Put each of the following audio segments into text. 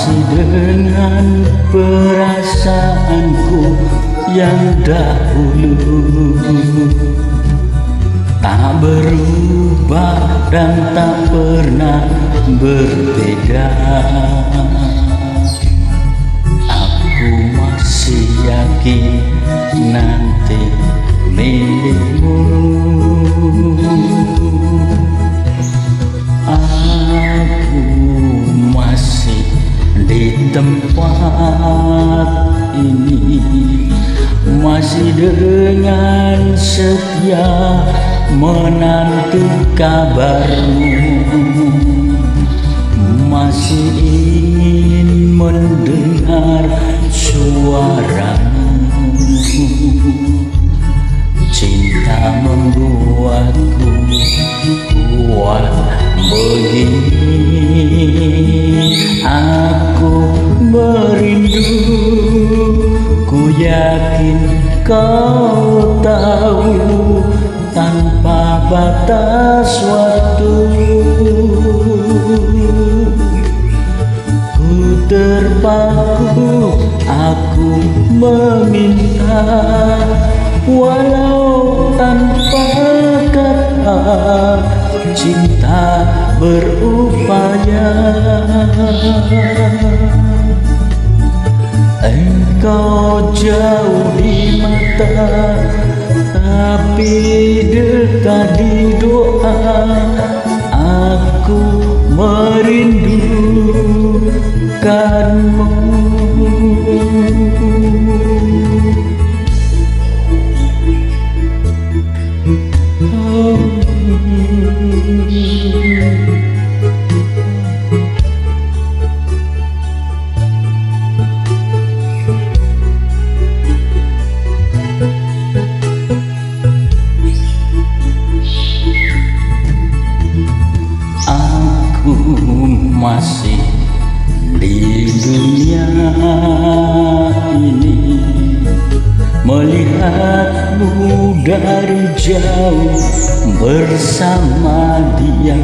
Masih dengan perasaanku yang dahulu. Tak berubah dan tak pernah berbeda. Aku masih yakin nanti tempat ini. Masih dengan setia menanti kabarmu. Masih ingin mendengar suaramu yakin kau tahu Tanpa batas waktu Ku terpaku Aku meminta Walau tanpa kata Cinta berupaya Engkau jauh di mata Tapi dekat di doa masih di dunia ini. Melihatmu dari jauh bersama dia.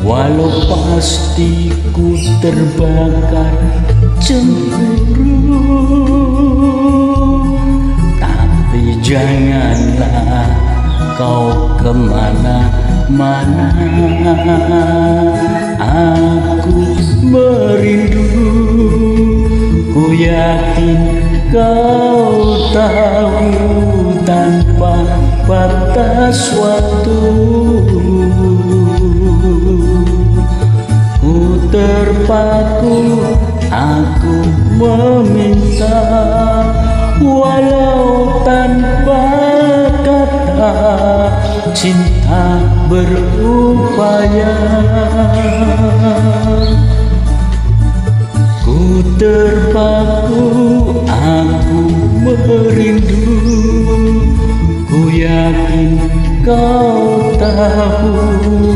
Walau pasti ku terbakar cemburu Tapi janganlah kau ke mana-mana Aku merindu. Ku yakin kau tahu tanpa batas waktu. Ku terpaku, aku meminta Walau Cinta berupaya. Ku terpaku, aku merindu. Ku yakin kau tahu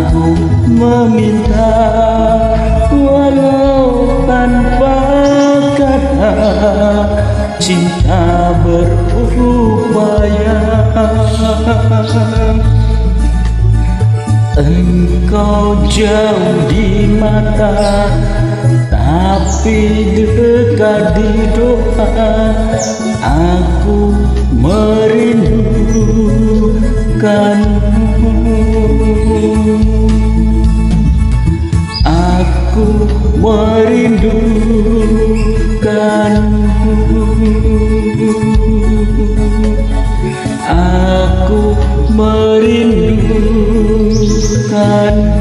aku meminta Walau tanpa kata Cinta berupaya. Engkau jauh di mata Tapi dekat di doa. Aku merindukanmu aku merindukanmu